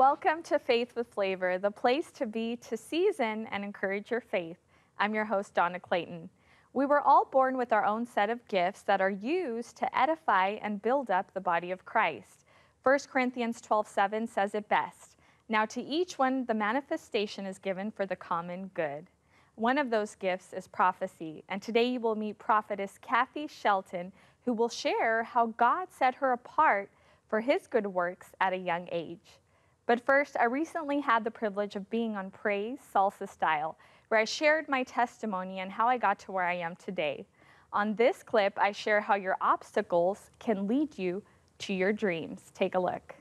Welcome to Faith with Flavor, the place to be to season and encourage your faith. I'm your host, Donna Clayton. We were all born with our own set of gifts that are used to edify and build up the body of Christ. 1 Corinthians 12:7 says it best. Now to each one the manifestation is given for the common good. One of those gifts is prophecy, and today you will meet prophetess Cathy Shelton, who will share how God set her apart for his good works at a young age. But first, I recently had the privilege of being on Praise Salsa Style, where I shared my testimony and how I got to where I am today. On this clip, I share how your obstacles can lead you to your dreams. Take a look.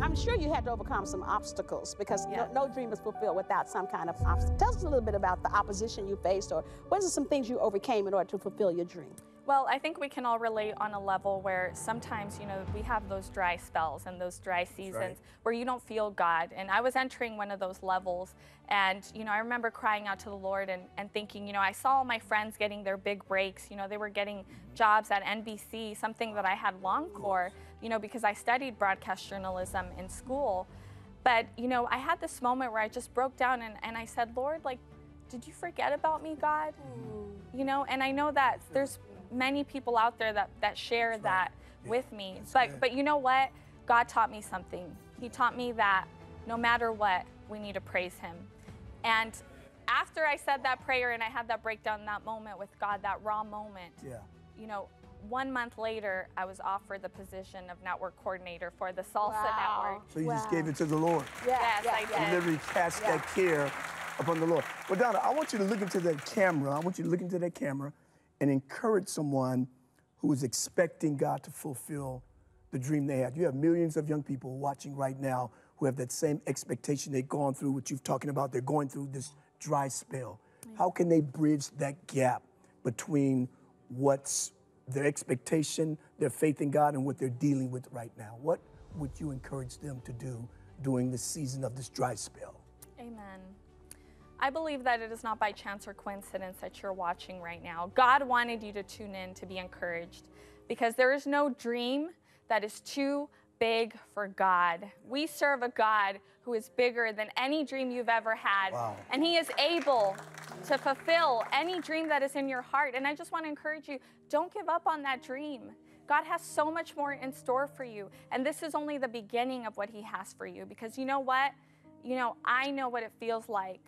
I'm sure you had to overcome some obstacles because no, no, dream is fulfilled without some kind of obstacle. Tell us a little bit about the opposition you faced or what are some things you overcame in order to fulfill your dream? Well, I think we can all relate on a level where sometimes, you know, we have those dry spells and those dry seasons right. where you don't feel God. And I was entering one of those levels. And, you know, I remember crying out to the Lord and, and thinking, you know, I saw all my friends getting their big breaks. You know, they were getting jobs at NBC, something that I had longed for, you know, because I studied broadcast journalism in school. But, you know, I had this moment where I just broke down and, and I said, Lord, like, did you forget about me, God? You know, and I know that there's many people out there that, that share That's that yeah. with me. That's but, but you know what? God taught me something. He taught me that no matter what, we need to praise Him. And after I said that prayer and I had that breakdown, that moment with God, that raw moment, yeah. you know, one month later, I was offered the position of network coordinator for the Salsa wow. Network. So you wow. just gave it to the Lord? Yeah. Yes, yeah. I did. You literally cast yeah. that care upon the Lord. Well, Donna, I want you to look into that camera. I want you to look into that camera and encourage someone who is expecting God to fulfill the dream they have. You have millions of young people watching right now who have that same expectation they've gone through, what you've talking about. They're going through this dry spell. How can they bridge that gap between what's their expectation, their faith in God, and what they're dealing with right now? What would you encourage them to do during the season of this dry spell? I believe that it is not by chance or coincidence that you're watching right now. God wanted you to tune in to be encouraged because there is no dream that is too big for God. We serve a God who is bigger than any dream you've ever had. Wow. And He is able to fulfill any dream that is in your heart. And I just want to encourage you don't give up on that dream. God has so much more in store for you. And this is only the beginning of what He has for you because you know what? You know, I know what it feels like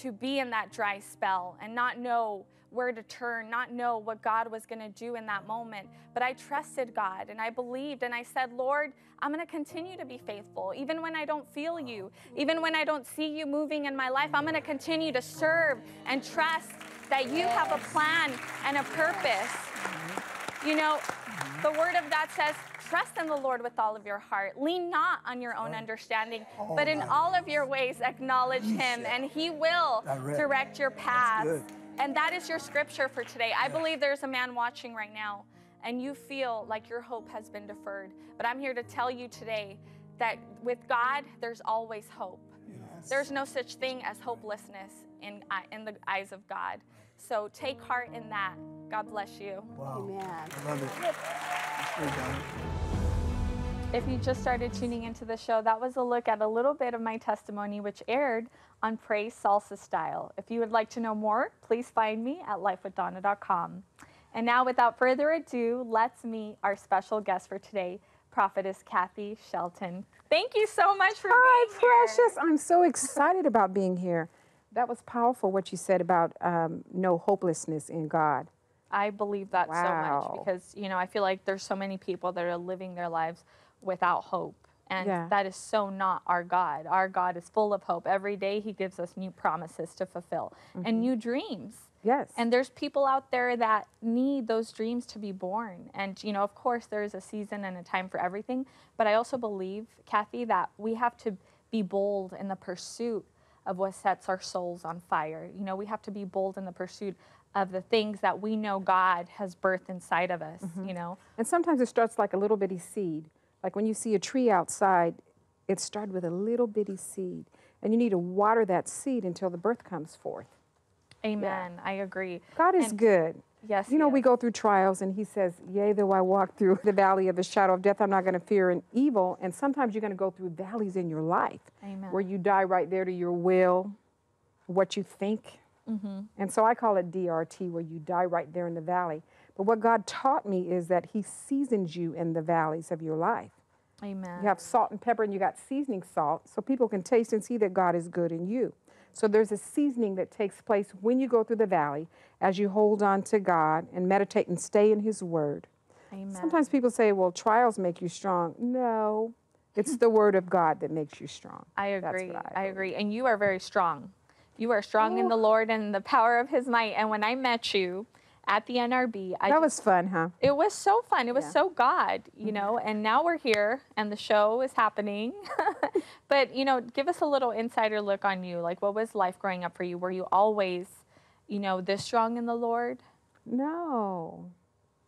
to be in that dry spell and not know where to turn, not know what God was going to do in that moment. But I trusted God and I believed and I said, Lord, I'm going to continue to be faithful. Even when I don't feel you, even when I don't see you moving in my life, I'm going to continue to serve and trust that you have a plan and a purpose. You know, the Word of God says, Trust in the Lord with all of your heart. Lean not on your own understanding, oh, but in all of your ways acknowledge Him, and He will direct your path. And that is your scripture for today. I believe there's a man watching right now, and you feel like your hope has been deferred. But I'm here to tell you today that with God, there's always hope. Yes. There's no such thing as hopelessness in, uh, in the eyes of God. So take heart in that. God bless you. Wow. Amen. I love it. If you just started tuning into the show, that was a look at a little bit of my testimony, which aired on Praise Salsa Style. If you would like to know more, please find me at lifewithdonna.com. And now, without further ado, let's meet our special guest for today, Prophetess Cathy Shelton. Thank you so much for Hi, being here. Precious. I'm so excited about being here. That was powerful what you said about um, no hopelessness in God. I believe that wow. so much because, you know, I feel like there's so many people that are living their lives without hope. And yeah. that is so not our God. Our God is full of hope. Every day He gives us new promises to fulfill mm-hmm. and new dreams. Yes. And there's people out there that need those dreams to be born. And, you know, of course, there's a season and a time for everything. But I also believe, Cathy, that we have to be bold in the pursuit of what sets our souls on fire. You know, we have to be bold in the pursuit of the things that we know God has birthed inside of us, mm-hmm. you know. And sometimes it starts like a little bitty seed. Like when you see a tree outside, it started with a little bitty seed. And you need to water that seed until the birth comes forth. Amen. Yeah. I agree. God is and good. Yes, You know, we go through trials, and he says, Yea, though I walk through the valley of the shadow of death, I'm not going to fear an evil. And sometimes you're going to go through valleys in your life Amen. where you die right there to your will, what you think. Mm-hmm. And so I call it DRT, where you die right there in the valley. But what God taught me is that He seasons you in the valleys of your life. Amen. You have salt and pepper, and you got seasoning salt, so people can taste and see that God is good in you. So there's a seasoning that takes place when you go through the valley as you hold on to God and meditate and stay in His Word. Amen. Sometimes people say, well, trials make you strong. No, it's the Word of God that makes you strong. I agree. I, I agree. And you are very strong. You are strong in the Lord and the power of His might. And when I met you at the NRB, I That was fun, huh? it was so fun. It was Yeah. so God, you know. And now we're here, and the show is happening. but you know, give us a little insider look on you. Like, what was life growing up for you? Were you always, you know, this strong in the Lord? No.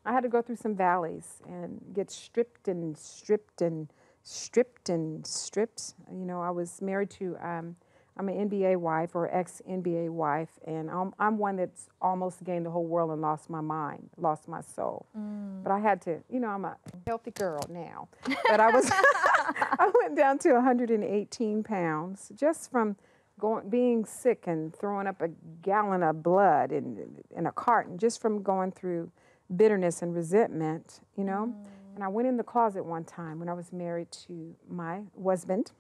I had to go through some valleys and get stripped and stripped and stripped and stripped. You know, I was married to, um, I'm an NBA wife or ex NBA wife, and I'm, I'm one that's almost gained the whole world and lost my mind, lost my soul. Mm. But I had to, you know, I'm a healthy girl now. But I was, I went down to 118 pounds just from going, being sick and throwing up a gallon of blood in, in a carton, just from going through bitterness and resentment, you know. Mm. And I went in the closet one time when I was married to my husband.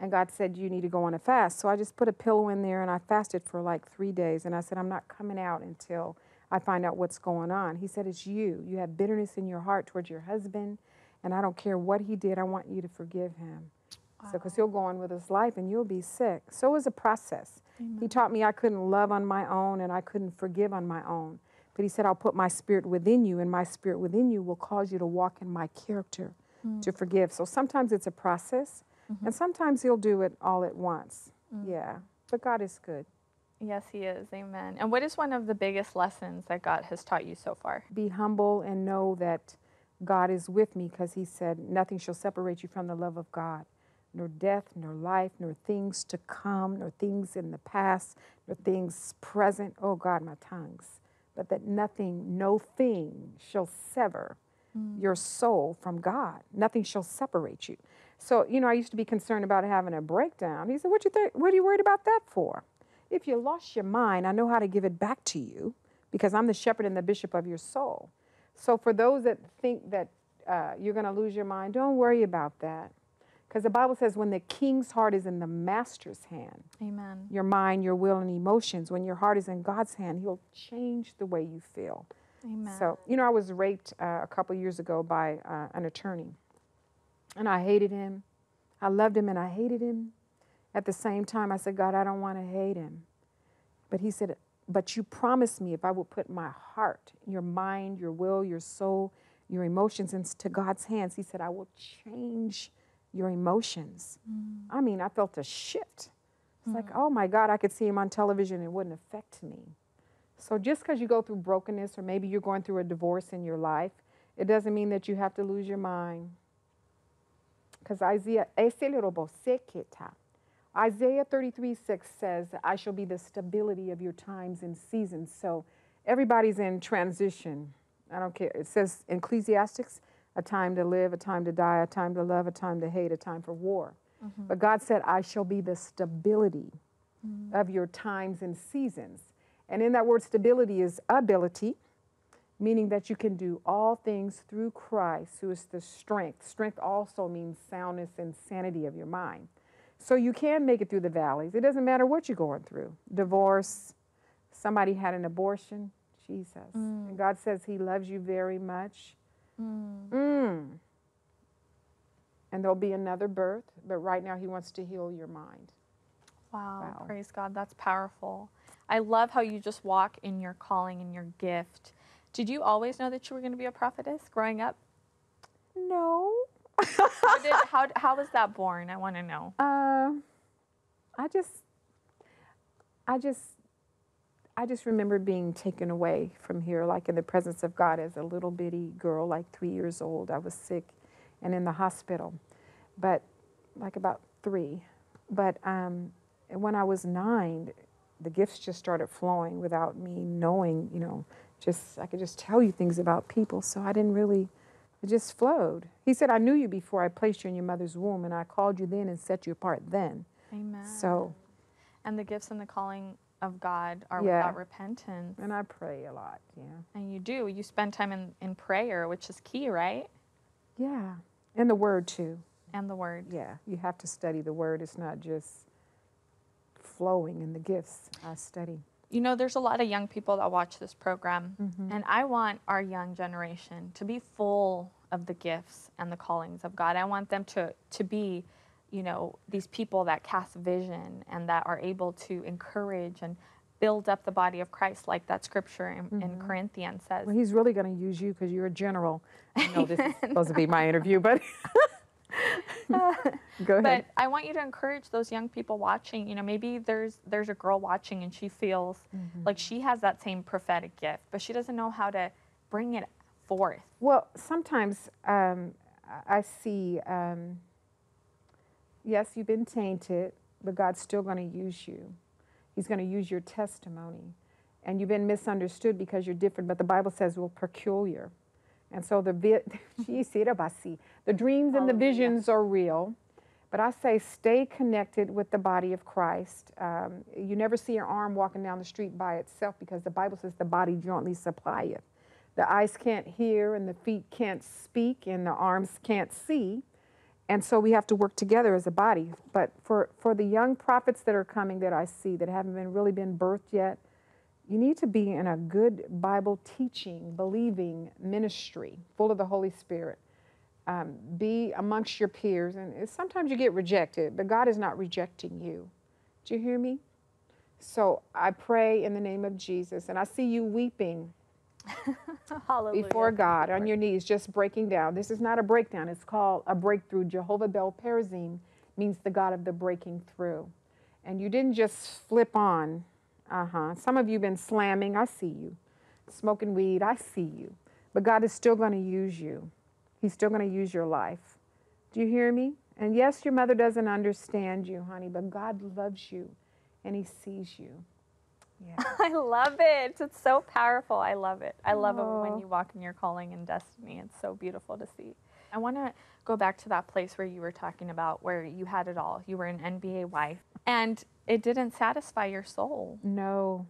And God said, You need to go on a fast. So I just put a pillow in there and I fasted for like three days. And I said, I'm not coming out until I find out what's going on. He said, It's you. You have bitterness in your heart towards your husband. And I don't care what he did, I want you to forgive him. So, because he'll go on with his life and you'll be sick. So it was a process. He taught me I couldn't love on my own and I couldn't forgive on my own. But he said, I'll put my spirit within you, and my spirit within you will cause you to walk in my character hmm. to forgive. So sometimes it's a process, Mm-hmm. and sometimes he'll do it all at once. Mm. Yeah. But God is good. Yes, He is. Amen. And what is one of the biggest lessons that God has taught you so far? Be humble and know that God is with me because he said, Nothing shall separate you from the love of God. Nor death, nor life, nor things to come, nor things in the past, nor things present. Oh God, my tongues. But that nothing, no thing shall sever mm. your soul from God. Nothing shall separate you. So, you know, I used to be concerned about having a breakdown. He said, What you think what are you worried about that for? If you lost your mind, I know how to give it back to you because I'm the shepherd and the bishop of your soul. So for those that think that uh, you're going to lose your mind, don't worry about that. Because the Bible says when the king's heart is in the master's hand, Amen. your mind, your will, and emotions, when your heart is in God's hand, he'll change the way you feel. Amen. So, you know, I was raped uh, a couple years ago by uh, an attorney, and I hated him. I loved him and I hated him. At the same time, I said, God, I don't want to hate him. But he said, But you promised me if I would put my heart, your mind, your will, your soul, your emotions into God's hands, he said, I will change your emotions. Mm. I mean, I felt a shift. It's like, mm. oh my God, I could see him on television, and it wouldn't affect me. So just because you go through brokenness or maybe you're going through a divorce in your life, it doesn't mean that you have to lose your mind. Because Isaiah, eh, Isaiah 33 6 says, I shall be the stability of your times and seasons. So everybody's in transition. I don't care. It says Ecclesiastics, a time to live, a time to die, a time to love, a time to hate, a time for war. Mm-hmm. But God said, I shall be the stability mm. of your times and seasons. And in that word stability is ability, meaning that you can do all things through Christ, who is the strength. Strength also means soundness and sanity of your mind. So you can make it through the valleys. It doesn't matter what you're going through divorce, somebody had an abortion, Jesus. And God says He loves you very much. Mm. And there'll be another birth, but right now He wants to heal your mind. Wow, Wow. Praise God. That's powerful. I love how you just walk in your calling and your gift. Did you always know that you were going to be a prophetess growing up? No. How, did, how, how was that born? I want to know. Uh, I just, I just, I just remember being taken away from here, like in the presence of God as a little bitty girl, like three years old. I was sick and in the hospital, but like about three. But um, when I was nine, the gifts just started flowing without me knowing, you know, just I could just tell you things about people. So I didn't really, it just flowed. He said, I knew you before I placed you in your mother's womb, and I called you then and set you apart then. Amen. So, and the gifts and the calling of God are Yeah. without repentance. and I pray a lot. Yeah. And you do. You spend time in, in prayer, which is key, right? Yeah. And the word too. And the word. Yeah. You have to study the word. It's not just flowing in the gifts. I study. You know, there's a lot of young people that watch this program, Mm-hmm. and I want our young generation to be full of the gifts and the callings of God. I want them to to be, you know, these people that cast vision and that are able to encourage and build up the body of Christ, like that scripture in, in Corinthians says. Mm-hmm. Well, he's really going to use you because you're a general. I know this is supposed to be my interview, but go ahead. But I want you to encourage those young people watching. You know, maybe there's there's a girl watching and she feels Mm-hmm. like she has that same prophetic gift, but she doesn't know how to bring it forth. Well, sometimes um, I I see, um, yes, you've been tainted, but God's still going to use you. He's going to use your testimony. And you've been misunderstood because you're different, but the Bible says we're peculiar. And so the, the dreams and the visions are real. But I say stay connected with the body of Christ. Um, you never see your arm walking down the street by itself because the Bible says the body jointly supplieth. The eyes can't hear, and the feet can't speak, and the arms can't see. And so we have to work together as a body. But for, for the young prophets that are coming that I see that haven't been really been birthed yet, you need to be in a good Bible teaching, believing ministry, full of the Holy Spirit. Um, be amongst your peers. And sometimes you get rejected, but God is not rejecting you. Do you hear me? So I pray in the name of Jesus, and I see you weeping Hallelujah. before God on your knees, just breaking down. This is not a breakdown, it's called a breakthrough. Jehovah Baal Perazim means the God of the breaking through. And you didn't just flip on. Uh huh. Some of you been slamming, I see you. Smoking weed, I see you. But God is still going to use you, He's still going to use your life. Do you hear me? And yes, your mother doesn't understand you, honey, but God loves you and He sees you. Yeah. I love it. It's so powerful. I love it. I love it when you walk in your calling and destiny. It's so beautiful to see. I want to go back to that place where you were talking about where you had it all. You were an NBA wife and it didn't satisfy your soul. No.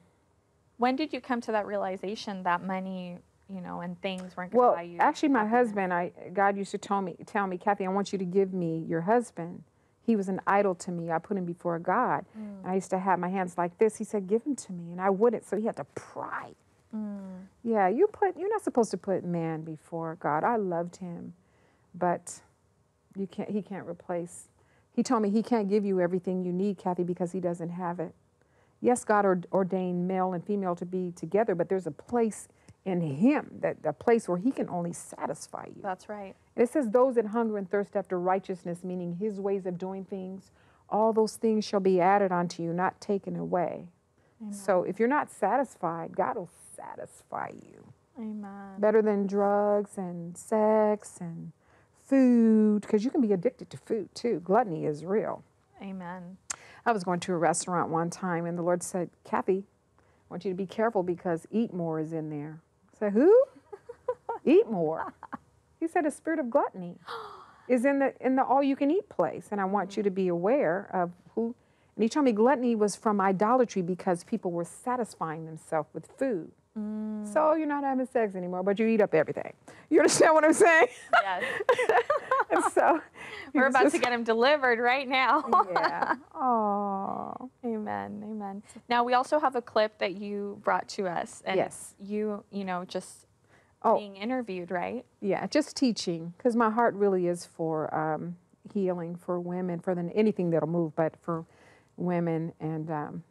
When did you come to that realization that money, you know, and things weren't going to Well, buy you? actually, my happiness? husband, I God used to tell me, tell me, Cathy, I want you to give me your husband. He was an idol to me. I put him before God. Mm. I used to have my hands like this. He said, "Give him to me," and I wouldn't. So he had to pry. Mm. Yeah, you put. You're not supposed to put man before God. I loved him, but you can't. He can't replace. He told me he can't give you everything you need, Cathy, because he doesn't have it. Yes, God ordained male and female to be together, but there's a place in Him that a place where He can only satisfy you. That's right. And it says, "Those that hunger and thirst after righteousness, meaning His ways of doing things, all those things shall be added unto you, not taken away." So if you're not satisfied, God will satisfy you Amen. better than drugs and sex and food, because you can be addicted to food too. Gluttony is real. Amen. I was going to a restaurant one time, and the Lord said, Cathy, I want you to be careful because eat more is in there. I said, Who? eat more. He said, A spirit of gluttony is in the in the all you can eat place. And I want you to be mm. aware of who and he told me gluttony was from idolatry because people were satisfying themselves with food. So you're not having sex anymore, but you eat up everything. You understand what I'm saying? Yes. and so We're about to get him delivered right now. Yeah. Oh. Amen. Amen. Now we also have a clip that you brought to us, and Yes. you, you know, just Oh. being interviewed, right? Yeah, just teaching, because my heart really is for um, healing for women, for the, anything that'll move, but for women, and um,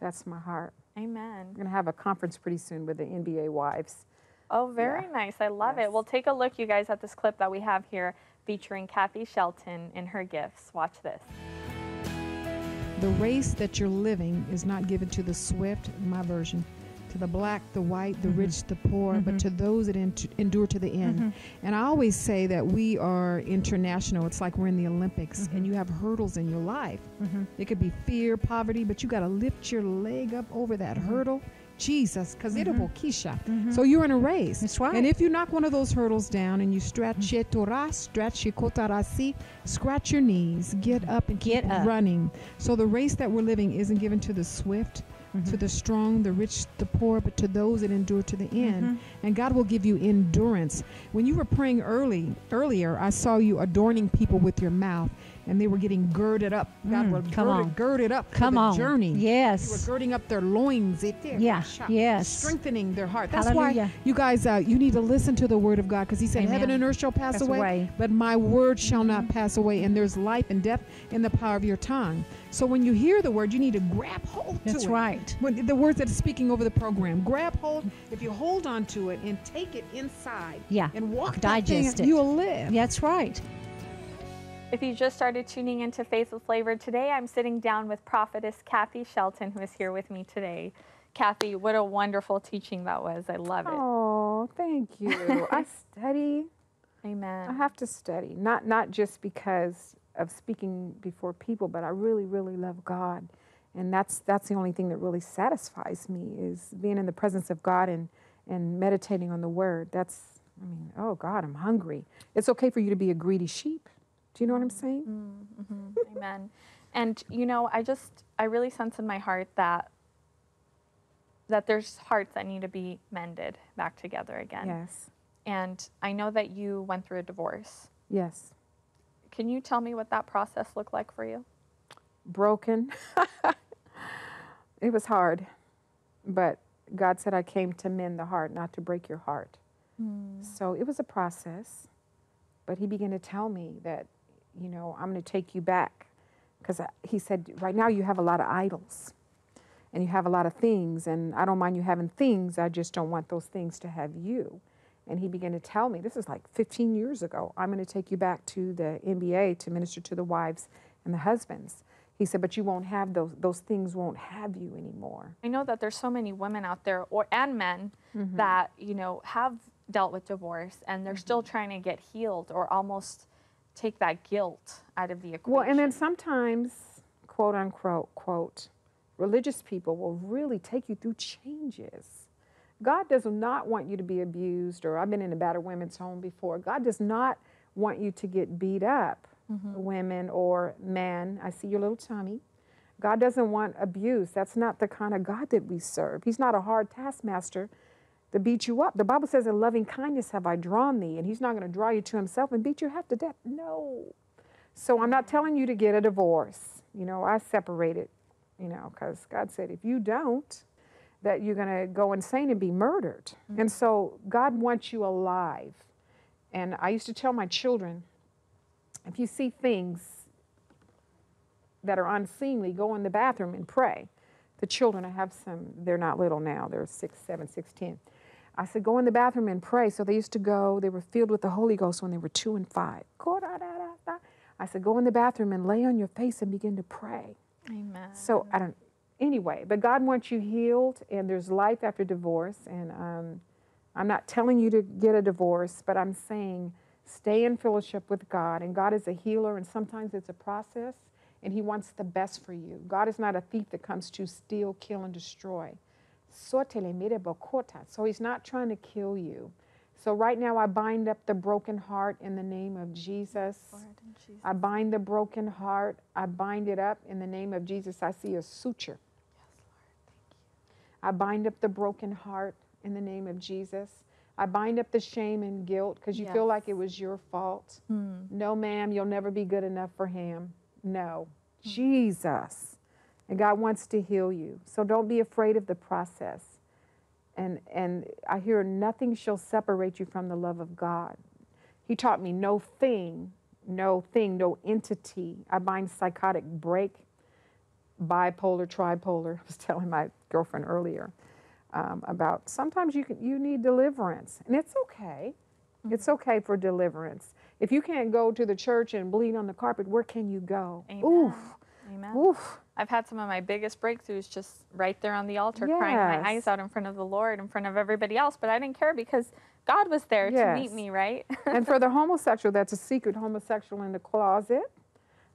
that's my heart. Amen. We're going to have a conference pretty soon with the NBA wives. Oh, very nice. I love Yes. it. Well, take a look, you guys, at this clip that we have here featuring Cathy Shelton and her gifts. Watch this. The race that you're living is not given to the swift, my version, to the black, the white, the mm-hmm. rich, the poor, mm-hmm. but to those that endure to the end. Mm-hmm. And I always say that we are international. It's like we're in the Olympics and mm-hmm. you have hurdles in your life. Mm-hmm. It could be fear, poverty, but you got to lift your leg up over that mm-hmm. hurdle Jesus, because mm-hmm. Kisha. Mm-hmm. So you're in a race. That's right. And if you knock one of those hurdles down and you stretch mm-hmm. stretch scratch your knees, get up and get keep up. running. So the race that we're living isn't given to the swift, mm-hmm. to the strong, the rich, the poor, but to those that endure to the end. Mm-hmm. And God will give you endurance. When you were praying early earlier, I saw you adorning people with your mouth and they were getting girded up. God mm, was come girded, on. girded up come for the on. journey. Yes. They were girding up their loins. Yeah. Yes. Strengthening their heart. That's Hallelujah. why you guys, uh, you need to listen to the word of God because He said, Amen. "Heaven and earth shall pass, away, away, but my word shall not pass away." And there's life and death in the power of your tongue. So when you hear the word, you need to grab hold That's to it. right. When the words that are speaking over the program, grab hold. If you hold on to it and take it inside, yeah, and walk digest thing, it, you'll live. That's right. If you just started tuning into Faith with Flavor today, I'm sitting down with prophetess Cathy Shelton, who is here with me today. Cathy, what a wonderful teaching that was. I love it. Oh, thank you. I study. Amen. I have to study, not not just because of speaking before people, but I really, really love God, and that's that's the only thing that really satisfies me is being in the presence of God and and meditating on the Word. That's I mean, oh God, I'm hungry. It's okay for you to be a greedy sheep. Do you know what I'm saying? Mm-hmm. Amen. And you know, I just I really sense in my heart that that there's hearts that need to be mended back together again. Yes. And I know that you went through a divorce. Yes. Can you tell me what that process looked like for you? Broken. it was hard. But God said I came to mend the heart, not to break your heart. Mm. So it was a process. But he began to tell me that you know, I'm going to take you back. Because he said, right now you have a lot of idols and you have a lot of things, and I don't mind you having things, I just don't want those things to have you. And he began to tell me, this is like 15 years ago, I'm going to take you back to the NBA to minister to the wives and the husbands. He said, but you won't have those, those things won't have you anymore. I know that there's so many women out there, or and men, mm-hmm. that, you know, have dealt with divorce and they're mm-hmm. still trying to get healed or almost take that guilt out of the equation. Well, and then sometimes, quote unquote, quote, religious people will really take you through changes. God does not want you to be abused, or I've been in a battered women's home before. God does not want you to get beat up, mm-hmm. women or men. I see your little tummy. God doesn't want abuse. That's not the kind of God that we serve. He's not a hard taskmaster to beat you up. The Bible says, In loving kindness have I drawn thee, and He's not going to draw you to Himself and beat you half to death. No. So I'm not telling you to get a divorce. You know, I separated, you know, because God said, if you don't, that you're going to go insane and be murdered. Mm-hmm. And so God wants you alive. And I used to tell my children, if you see things that are unseemly, go in the bathroom and pray. The children, I have some, they're not little now, they're six, seven, six, ten. I said, go in the bathroom and pray. So they used to go, they were filled with the Holy Ghost when they were two and five. I said, go in the bathroom and lay on your face and begin to pray. Amen. So I don't, anyway, but God wants you healed and there's life after divorce. And um, I'm not telling you to get a divorce, but I'm saying stay in fellowship with God. And God is a healer, and sometimes it's a process, and He wants the best for you. God is not a thief that comes to steal, kill, and destroy. So he's not trying to kill you. So right now I bind up the broken heart in the name of Jesus. Jesus. I bind the broken heart. I bind it up in the name of Jesus. I see a suture. I bind up the broken heart in the name of Jesus. I bind up the shame and guilt because you yes. feel like it was your fault. Mm. No, ma'am, you'll never be good enough for him. No. Mm. Jesus. And God wants to heal you. So don't be afraid of the process. And, and I hear nothing shall separate you from the love of God. He taught me no thing, no thing, no entity. I bind psychotic break, bipolar, tripolar. I was telling my girlfriend earlier um, about sometimes you, can, you need deliverance, and it's okay. It's okay for deliverance. If you can't go to the church and bleed on the carpet, where can you go? Amen. Oof. Amen. Oof. I've had some of my biggest breakthroughs just right there on the altar, crying my eyes out in front of the Lord, in front of everybody else. But I didn't care because God was there to meet me, right? and for the homosexual that's a secret homosexual in the closet,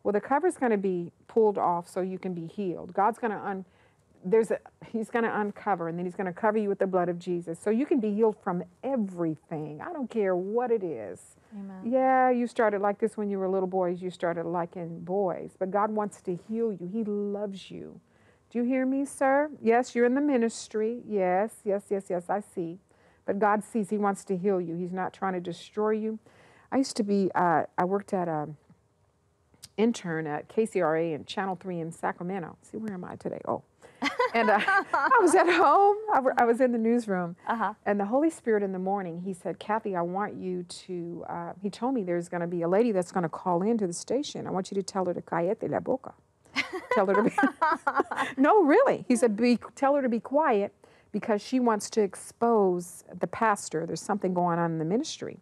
well, the cover's going to be pulled off so you can be healed. God's going to un. There's a he's going to uncover and then he's going to cover you with the blood of Jesus so you can be healed from everything. I don't care what it is. Amen. Yeah, you started like this when you were little boys. You started liking boys, but God wants to heal you. He loves you. Do you hear me, sir? Yes, you're in the ministry. Yes, yes, yes, yes, I see. But God sees He wants to heal you. He's not trying to destroy you. I used to be, uh, I worked at a intern at KCRA and Channel 3 in Sacramento. See, where am I today? Oh. and uh, I was at home. I, w- I was in the newsroom. Uh-huh. And the Holy Spirit in the morning, he said, Cathy, I want you to, uh, he told me there's going to be a lady that's going to call into the station. I want you to tell her to cállate la boca. tell her to be. no, really. He said, be, tell her to be quiet because she wants to expose the pastor. There's something going on in the ministry.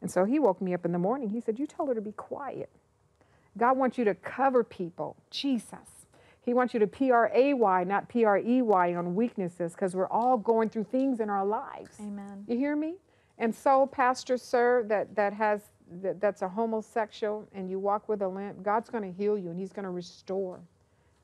And so he woke me up in the morning. He said, You tell her to be quiet. God wants you to cover people. Jesus. He wants you to P R A Y, not P R E Y on weaknesses because we're all going through things in our lives. Amen. You hear me? And so, Pastor, sir, that, that has that, that's a homosexual and you walk with a limp, God's going to heal you and He's going to restore.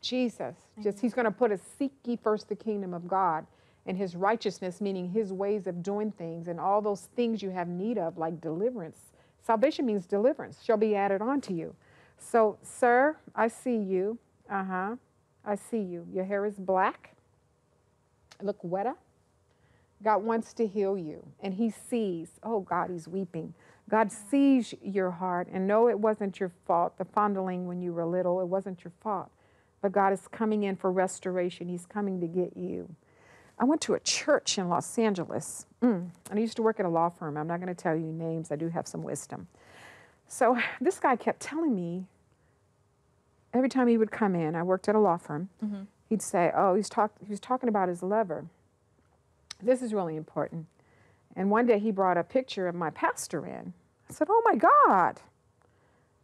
Jesus, just He's going to put a seek ye first the kingdom of God and His righteousness, meaning His ways of doing things and all those things you have need of, like deliverance. Salvation means deliverance, shall be added onto you. So, sir, I see you. Uh huh. I see you. Your hair is black. Look wetter. God wants to heal you, and He sees. Oh, God, He's weeping. God sees your heart, and no, it wasn't your fault. The fondling when you were little, it wasn't your fault. But God is coming in for restoration. He's coming to get you. I went to a church in Los Angeles, mm, and I used to work at a law firm. I'm not going to tell you names, I do have some wisdom. So this guy kept telling me every time he would come in, I worked at a law firm, mm-hmm. he'd say, Oh, he's, talk- he was talking about his lever. This is really important. And one day he brought a picture of my pastor in. I said, Oh my God.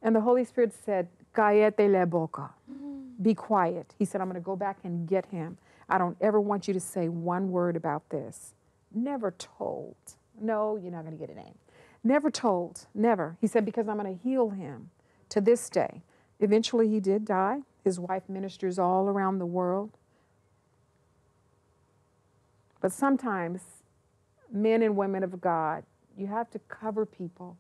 And the Holy Spirit said, Cállate la boca. Mm-hmm. Be quiet. He said, I'm going to go back and get him. I don't ever want you to say one word about this. Never told. No, you're not going to get a name. Never told. Never. He said, because I'm going to heal him to this day. Eventually, he did die. His wife ministers all around the world. But sometimes, men and women of God, you have to cover people.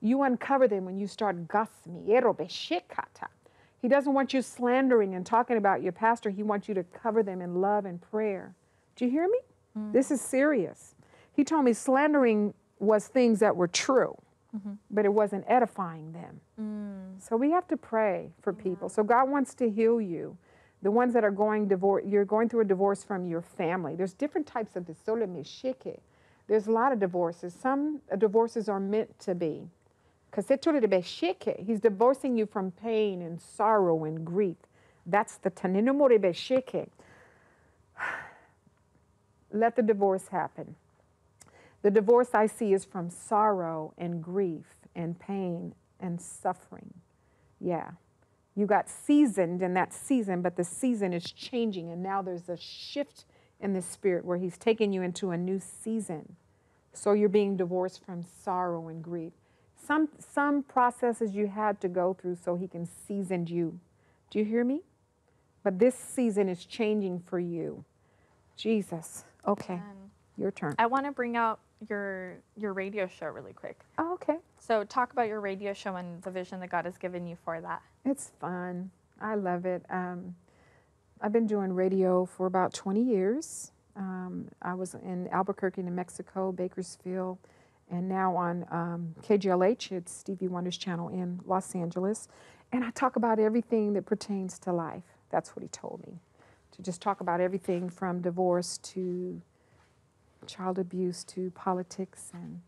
You uncover them when you start gossiping. He doesn't want you slandering and talking about your pastor. He wants you to cover them in love and prayer. Do you hear me? Mm. This is serious. He told me slandering was things that were true, but it wasn't edifying them. So we have to pray for people. So God wants to heal you. The ones that are going divorce, you're going through a divorce from your family. There's different types of this. There's a lot of divorces. Some uh, divorces are meant to be. He's divorcing you from pain and sorrow and grief. That's the taninumoribeshike. Let the divorce happen. The divorce I see is from sorrow and grief and pain and suffering. Yeah. You got seasoned in that season, but the season is changing, and now there's a shift in the spirit where He's taking you into a new season. So you're being divorced from sorrow and grief. Some, some processes you had to go through so He can season you. Do you hear me? But this season is changing for you. Jesus. Okay, Amen. Your turn. I want to bring out your your radio show really quick. Oh, okay. So talk about your radio show and the vision that God has given you for that. It's fun. I love it. Um, I've been doing radio for about 20 years. Um, I was in Albuquerque, New Mexico, Bakersfield, and now on um, KJLH, it's Stevie Wonder's channel in Los Angeles. And I talk about everything that pertains to life. That's what he told me. To just talk about everything from divorce to child abuse to politics, and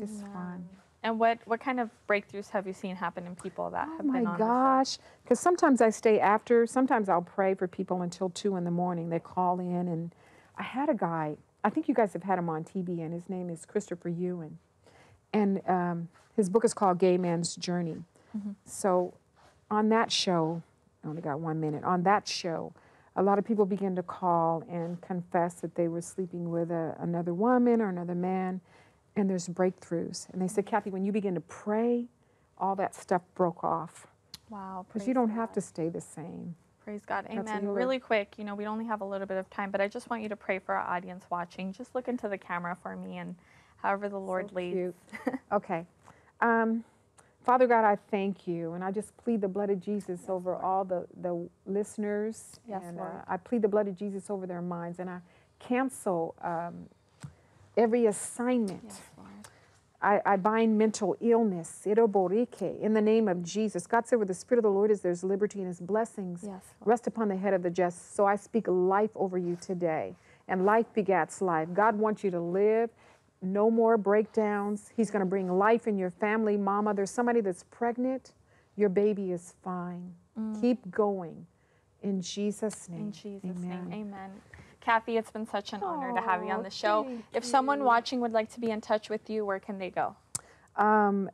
it's fun. And what what kind of breakthroughs have you seen happen in people that Oh have been on the show? gosh. Because sometimes I stay after, sometimes I'll pray for people until two in the morning. They call in, and I had a guy, I think you guys have had him on TV, and his name is Christopher Yuan. And um, his book is called Gay Man's Journey. Mm-hmm. So on that show, I only got one minute. On that show, a lot of people began to call and confess that they were sleeping with a, another woman or another man, and there's breakthroughs. And they said, Cathy, when you begin to pray, all that stuff broke off Wow. because you don't God. have to stay the same. Praise God. Amen. Really quick, you know, we only have a little bit of time, but I just want you to pray for our audience watching. Just look into the camera for me and however the Lord So leads. okay. Um, Father God, I thank you, and I just plead the blood of Jesus over all the, the listeners. Yes, and Lord. Uh, I plead the blood of Jesus over their minds, and I cancel um, every assignment. Yes, Lord. I, I bind mental illness, iroborike, in the name of Jesus. God said, where the Spirit of the Lord is, there's liberty and His blessings Yes, rest upon the head of the just. So I speak life over you today, and life begats life. God wants you to live. No more breakdowns. He's going to bring life in your family. Mama, there's somebody that's pregnant. Your baby is fine. Keep going. In Jesus' name. In Jesus' Amen. name, amen. Cathy, it's been such an honor to have you on the show. If someone watching would like to be in touch with you, where can they go? Um,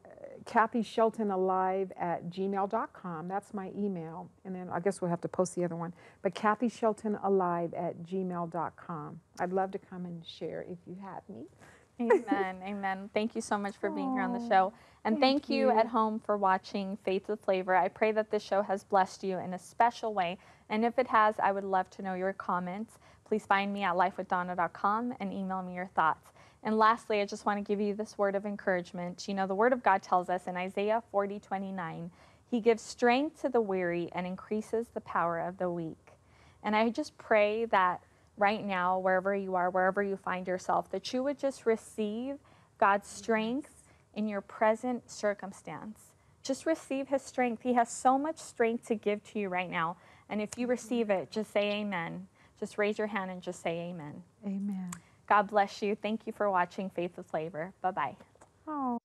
Cathy Shelton Alive at gmail.com. That's my email. And then I guess we'll have to post the other one. But Cathy Shelton Alive at gmail.com. I'd love to come and share if you have me. Amen. Amen. Thank you so much for being here on the show. And thank, thank you. you. at home for watching Faith with Flavor. I pray that this show has blessed you in a special way. And if it has, I would love to know your comments. Please find me at lifewithdonna.com and email me your thoughts. And lastly, I just want to give you this word of encouragement. You know, the word of God tells us in Isaiah 40 29, He gives strength to the weary and increases the power of the weak. And I just pray that right now, wherever you are, wherever you find yourself, that you would just receive God's strength in your present circumstance. Just receive His strength. He has so much strength to give to you right now. And if you receive it, just say amen. Just raise your hand and just say amen. Amen. God bless you. Thank you for watching Faith with Flavor. Bye bye. Oh.